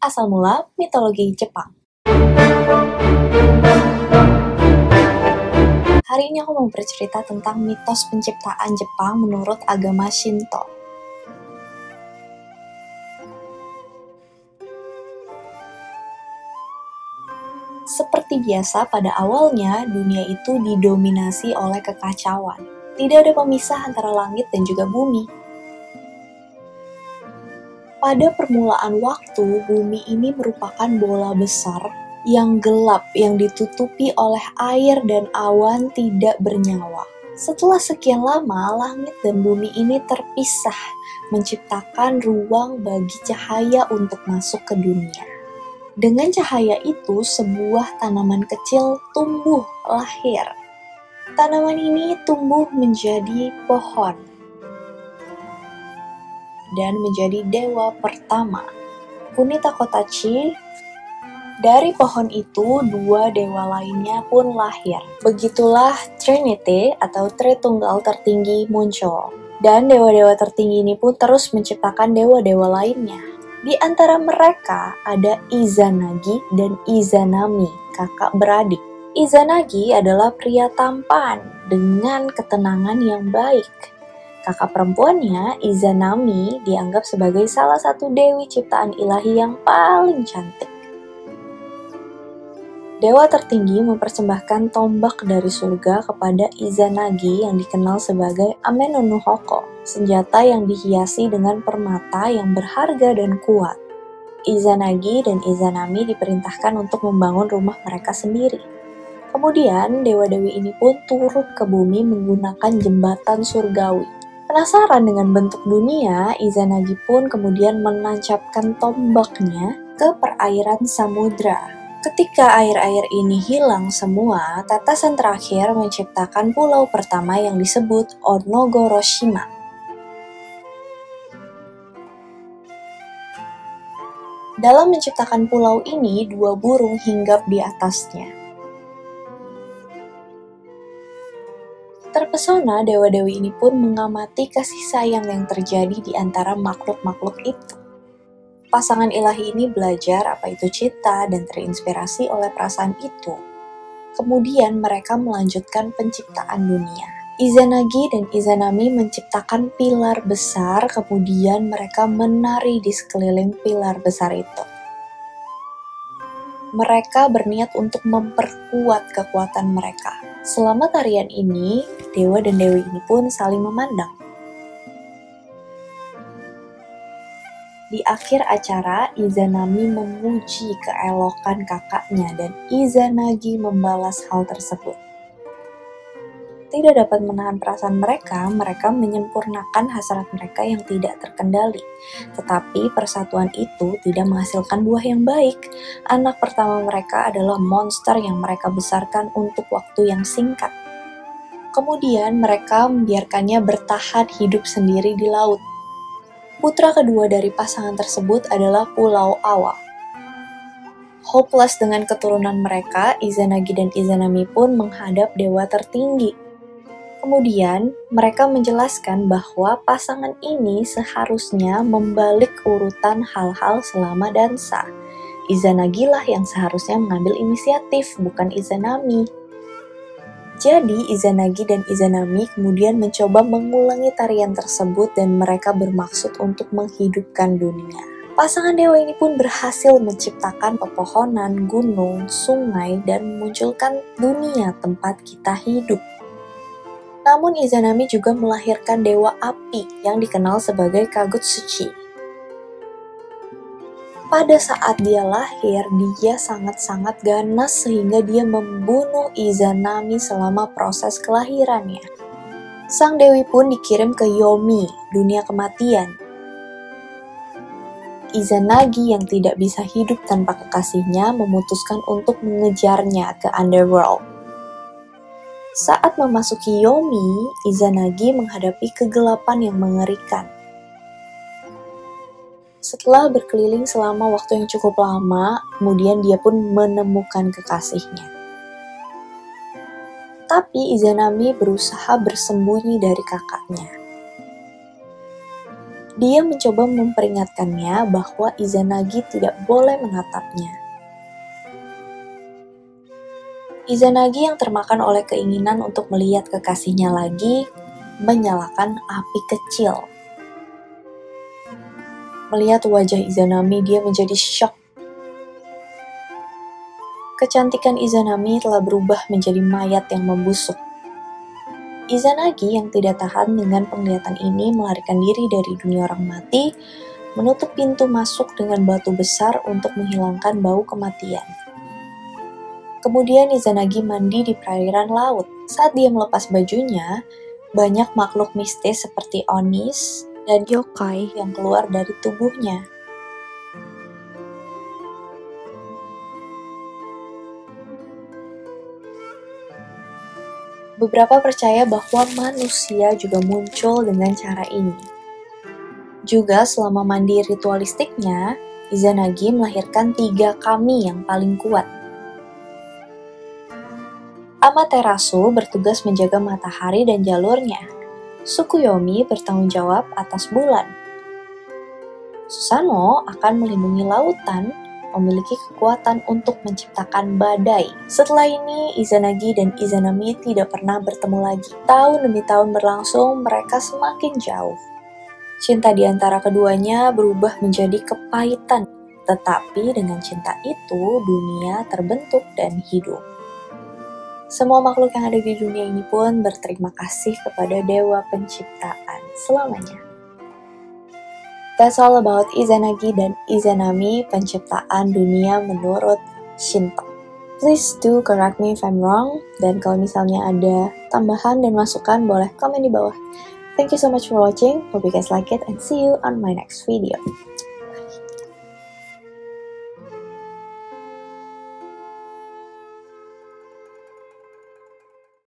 Asal mula mitologi Jepang. Hari ini aku mau bercerita tentang mitos penciptaan Jepang menurut agama Shinto. Seperti biasa, pada awalnya dunia itu didominasi oleh kekacauan. Tidak ada pemisah antara langit dan juga bumi. Pada permulaan waktu, bumi ini merupakan bola besar yang gelap yang ditutupi oleh air dan awan tidak bernyawa. Setelah sekian lama, langit dan bumi ini terpisah, menciptakan ruang bagi cahaya untuk masuk ke dunia. Dengan cahaya itu, sebuah tanaman kecil tumbuh lahir. Tanaman ini tumbuh menjadi pohon dan menjadi dewa pertama. Kunita Kotachi dari pohon itu, dua dewa lainnya pun lahir. Begitulah Trinity atau Tritunggal tertinggi muncul. Dan dewa-dewa tertinggi ini pun terus menciptakan dewa-dewa lainnya. Di antara mereka ada Izanagi dan Izanami, kakak beradik. Izanagi adalah pria tampan dengan ketenangan yang baik. Kakak perempuannya, Izanami, dianggap sebagai salah satu dewi ciptaan ilahi yang paling cantik. Dewa tertinggi mempersembahkan tombak dari surga kepada Izanagi yang dikenal sebagai Amenonuhoko, senjata yang dihiasi dengan permata yang berharga dan kuat. Izanagi dan Izanami diperintahkan untuk membangun rumah mereka sendiri. Kemudian, dewa-dewi ini pun turun ke bumi menggunakan jembatan surgawi. Penasaran dengan bentuk dunia, Izanagi pun kemudian menancapkan tombaknya ke perairan samudra Ketika air-air ini hilang semua, tetesan terakhir menciptakan pulau pertama yang disebut Onogoroshima. Dalam menciptakan pulau ini, dua burung hinggap di atasnya. Terpesona, dewa-dewi ini pun mengamati kasih sayang yang terjadi di antara makhluk-makhluk itu. Pasangan ilahi ini belajar apa itu cinta dan terinspirasi oleh perasaan itu. Kemudian mereka melanjutkan penciptaan dunia. Izanagi dan Izanami menciptakan pilar besar, kemudian mereka menari di sekeliling pilar besar itu. Mereka berniat untuk memperkuat kekuatan mereka. Selama tarian ini, dewa dan dewi ini pun saling memandang. Di akhir acara, Izanami memuji keelokan kakaknya dan Izanagi membalas hal tersebut. Tidak dapat menahan perasaan mereka, mereka menyempurnakan hasrat mereka yang tidak terkendali. Tetapi persatuan itu tidak menghasilkan buah yang baik. Anak pertama mereka adalah monster yang mereka besarkan untuk waktu yang singkat. Kemudian mereka membiarkannya bertahan hidup sendiri di laut Putra kedua dari pasangan tersebut adalah Pulau Awa. Hopeless dengan keturunan mereka, Izanagi dan Izanami pun menghadap dewa tertinggi. Kemudian, mereka menjelaskan bahwa pasangan ini seharusnya membalik urutan hal-hal selama dansa. Izanagi lah yang seharusnya mengambil inisiatif, bukan Izanami. Jadi, Izanagi dan Izanami kemudian mencoba mengulangi tarian tersebut dan mereka bermaksud untuk menghidupkan dunia. Pasangan dewa ini pun berhasil menciptakan pepohonan, gunung, sungai, dan memunculkan dunia tempat kita hidup. Namun Izanami juga melahirkan dewa api yang dikenal sebagai Kagutsuchi pada saat dia lahir, dia sangat-sangat ganas sehingga dia membunuh Izanami selama proses kelahirannya. Sang dewi pun dikirim ke Yomi, dunia kematian. Izanagi yang tidak bisa hidup tanpa kekasihnya memutuskan untuk mengejarnya ke Underworld. Saat memasuki Yomi, Izanagi menghadapi kegelapan yang mengerikan setelah berkeliling selama waktu yang cukup lama, kemudian dia pun menemukan kekasihnya. Tapi Izanami berusaha bersembunyi dari kakaknya. Dia mencoba memperingatkannya bahwa Izanagi tidak boleh menatapnya. Izanagi yang termakan oleh keinginan untuk melihat kekasihnya lagi, menyalakan api kecil. Melihat wajah Izanami, dia menjadi shock. Kecantikan Izanami telah berubah menjadi mayat yang membusuk. Izanagi yang tidak tahan dengan penglihatan ini melarikan diri dari dunia orang mati, menutup pintu masuk dengan batu besar untuk menghilangkan bau kematian. Kemudian Izanagi mandi di perairan laut. Saat dia melepas bajunya, banyak makhluk mistis seperti Onis dan yokai yang keluar dari tubuhnya. Beberapa percaya bahwa manusia juga muncul dengan cara ini. Juga selama mandi ritualistiknya, Izanagi melahirkan tiga kami yang paling kuat, Amaterasu bertugas menjaga matahari dan jalurnya. Sukuyomi bertanggung jawab atas bulan. Susano akan melindungi lautan, memiliki kekuatan untuk menciptakan badai. Setelah ini, Izanagi dan Izanami tidak pernah bertemu lagi. Tahun demi tahun berlangsung, mereka semakin jauh. Cinta di antara keduanya berubah menjadi kepahitan, tetapi dengan cinta itu dunia terbentuk dan hidup. Semua makhluk yang ada di dunia ini pun berterima kasih kepada Dewa Penciptaan selamanya. That's all about Izanagi dan Izanami penciptaan dunia menurut Shinto. Please do correct me if I'm wrong, dan kalau misalnya ada tambahan dan masukan boleh komen di bawah. Thank you so much for watching, hope you guys like it, and see you on my next video.